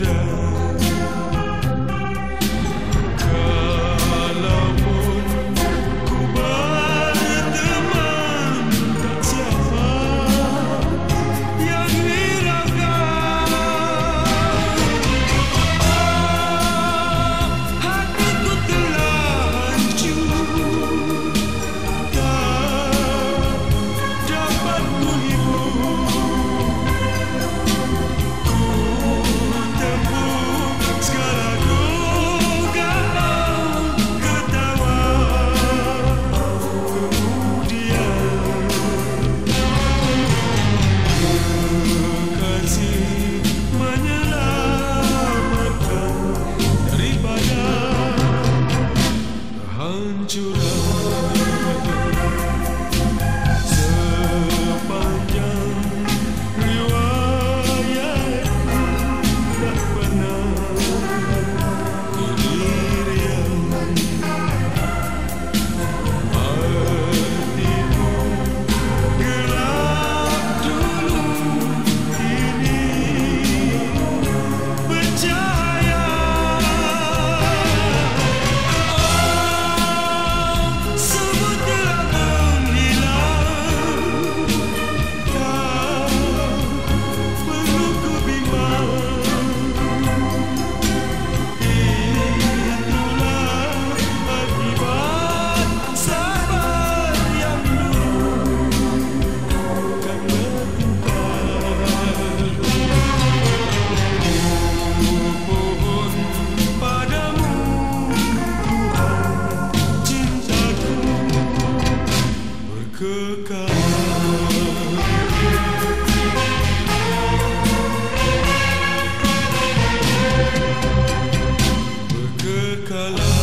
murder. Hancurah color.